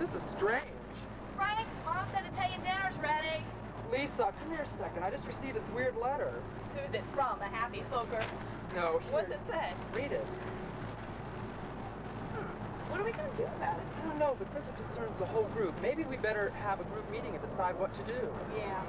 This is strange. Frank, Mom said Italian dinner's ready. Lisa, come here a second. I just received this weird letter. Who's it from, the happy hooker? No, here. What's it say? Read it. Hmm. What are we going to do about it? I don't know, but since it concerns the whole group, maybe we better have a group meeting and decide what to do. Yeah.